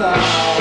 cloud